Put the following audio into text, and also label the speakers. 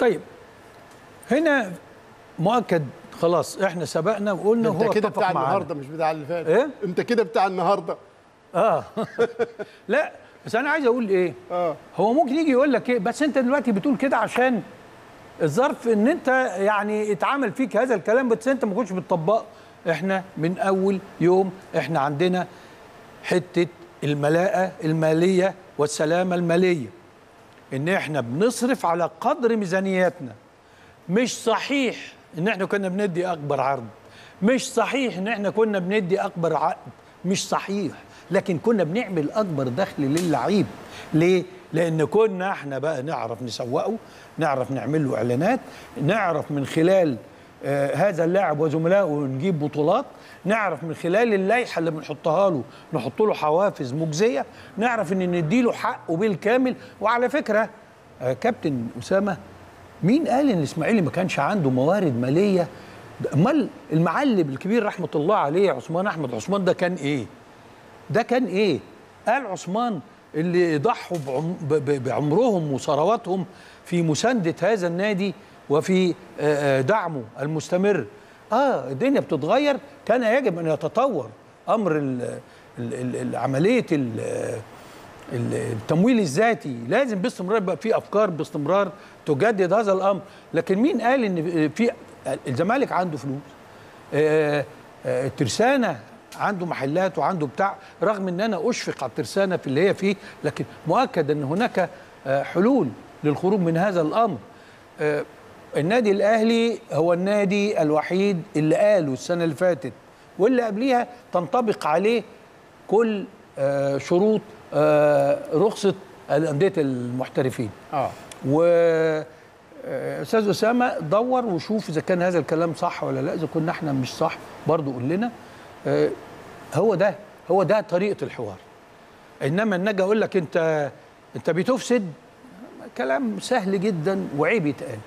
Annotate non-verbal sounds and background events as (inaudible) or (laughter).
Speaker 1: طيب. هنا مؤكد خلاص إحنا سبقنا وقلنا
Speaker 2: أنت
Speaker 1: هو
Speaker 2: كده
Speaker 1: اتفق
Speaker 2: بتاع
Speaker 1: معانا.
Speaker 2: النهارده مش بتاع اللي فات.
Speaker 1: إيه؟
Speaker 2: أنت كده بتاع النهارده.
Speaker 1: آه. (laughs) لا بس أنا عايز أقول إيه؟
Speaker 2: آه.
Speaker 1: هو ممكن يجي يقول لك إيه؟ بس أنت دلوقتي بتقول كده عشان الظرف إن أنت يعني اتعمل فيك هذا الكلام بس أنت ما كنتش بتطبقه إحنا من أول يوم إحنا عندنا حتة الملاءة المالية والسلامة المالية. إن إحنا بنصرف على قدر ميزانياتنا. مش صحيح إن إحنا كنا بندي أكبر عرض. مش صحيح إن إحنا كنا بندي أكبر عقد. مش صحيح. لكن كنا بنعمل أكبر دخل للعيب. ليه؟ لأن كنا إحنا بقى نعرف نسوقه نعرف نعمل له إعلانات نعرف من خلال هذا اللاعب وزملائه نجيب بطولات. نعرف من خلال اللائحة اللي بنحطها له نحط له حوافز مجزية. نعرف إن نديله حقه بالكامل وعلى فكرة آه كابتن أسامة مين قال إن الاسماعيلي ما كانش عنده موارد مالية؟ امال المعلم الكبير رحمة الله عليه عثمان أحمد. عثمان ده كان إيه؟ ده كان إيه؟ قال عثمان اللي ضحوا بعمرهم وثرواتهم في مساندة هذا النادي وفي آه، آه، دعمه المستمر. آه الدنيا بتتغير. كان يجب أن يتطور أمر عملية ال ال- التمويل الذاتي. لازم باستمرار يبقى في أفكار باستمرار تجدد هذا الأمر. لكن مين قال إن في الزمالك عنده فلوس؟ آه، الترسانة عنده محلات وعنده بتاع رغم إن أنا أشفق على الترسانة في اللي هي فيه لكن مؤكد إن هناك حلول للخروج من هذا الأمر. النادي الأهلي هو النادي الوحيد اللي قاله السنة اللي فاتت واللي قبليها تنطبق عليه كل آه، شروط آه، رخصة الأندية المحترفين.
Speaker 2: آه.
Speaker 1: و آه، أستاذ أسامة دور وشوف إذا كان هذا الكلام صح ولا لا. إذا كنا إحنا مش صح برضو قول لنا. آه، هو ده هو ده طريقة الحوار. إنما ان أجي أقول لك أنت أنت بتفسد كلام سهل جدا وعيب يتقال.